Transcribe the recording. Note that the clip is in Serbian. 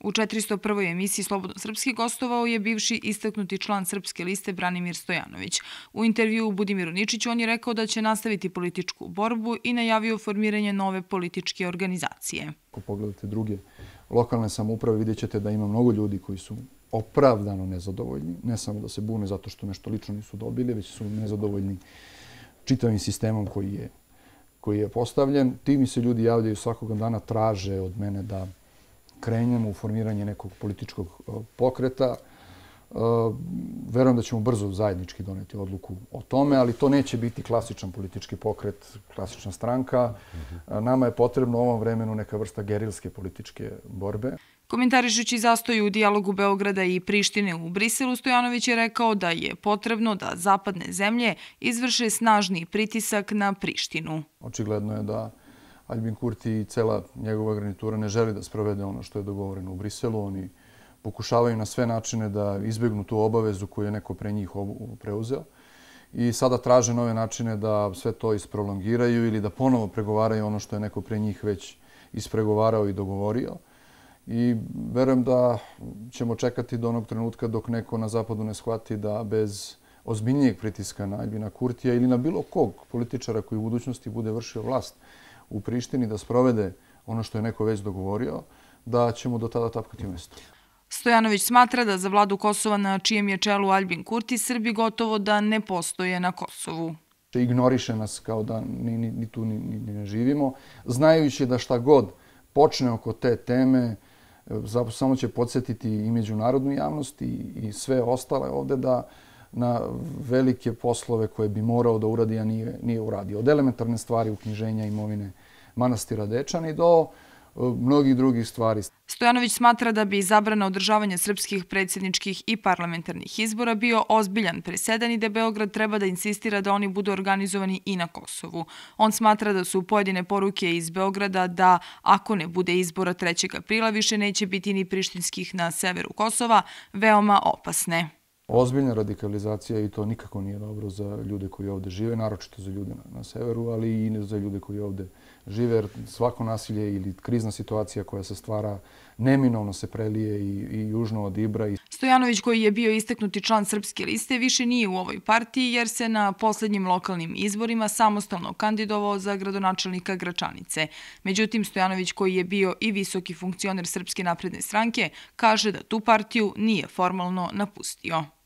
U 401. emisiji Slobodno srpski gostovao je bivši istaknuti član Srpske liste Branimir Stojanović. U intervju Budimiru Ničiću on je rekao da će nastaviti političku borbu i najavio formiranje nove političke organizacije. Ako pogledate druge lokalne samouprave, vidjet ćete da ima mnogo ljudi koji su opravdano nezadovoljni, ne samo da se bune zato što nešto lično nisu dobili, već su nezadovoljni čitavim sistemom koji je, koji je postavljen. Ti mi se ljudi javljaju svakog dana, traže od mene da krenemo u formiranje nekog političkog e, pokreta. E, verujem da ćemo brzo zajednički doneti odluku o tome, ali to neće biti klasičan politički pokret, klasična stranka. E, nama je potrebno u ovom vremenu neka vrsta gerilske političke borbe. Komentarišući zastoj u dijalogu Beograda i Prištine u Briselu, Stojanović je rekao da je potrebno da zapadne zemlje izvrše snažni pritisak na Prištinu. Očigledno je da Albin Kurti i cela njegova garnitura ne želi da sprovede ono što je dogovoreno u Briselu. Oni pokušavaju na sve načine da izbjegnu tu obavezu koju je neko pre njih preuzeo. I sada traže nove načine da sve to isprolongiraju ili da ponovo pregovaraju ono što je neko pre njih već ispregovarao i dogovorio. I verujem da ćemo čekati do onog trenutka dok neko na zapadu ne shvati da bez ozbiljnijeg pritiska na Albina Kurtija ili na bilo kog političara koji u budućnosti bude vršio vlast u Prištini da sprovede ono što je neko već dogovorio, da ćemo do tada tapkati u mestu. Stojanović smatra da za vladu Kosova na čijem je čelu Albin Kurti Srbi gotovo da ne postoje na Kosovu. Ignoriše nas kao da ni, ni, ni tu ni, ni ne živimo, znajući da šta god počne oko te teme, samo će podsjetiti i međunarodnu javnost i, i sve ostale ovde da na velike poslove koje bi morao da uradi, a nije, nije uradio. Od elementarne stvari uknjiženja imovine manastira Dečani do e, mnogih drugih stvari. Stojanović smatra da bi zabrana održavanja srpskih predsjedničkih i parlamentarnih izbora bio ozbiljan presedan i da Beograd treba da insistira da oni budu organizovani i na Kosovu. On smatra da su pojedine poruke iz Beograda da ako ne bude izbora 3. aprila više neće biti ni prištinskih na severu Kosova veoma opasne ozbiljna radikalizacija i to nikako nije dobro za ljude koji ovde žive, naročito za ljude na, na severu, ali i za ljude koji ovde žive, jer svako nasilje ili krizna situacija koja se stvara neminovno se prelije i, i južno od Ibra. Stojanović, koji je bio isteknuti član Srpske liste, više nije u ovoj partiji jer se na poslednjim lokalnim izborima samostalno kandidovao za gradonačelnika Gračanice. Međutim, Stojanović, koji je bio i visoki funkcioner Srpske napredne stranke, kaže da tu partiju nije formalno napustio.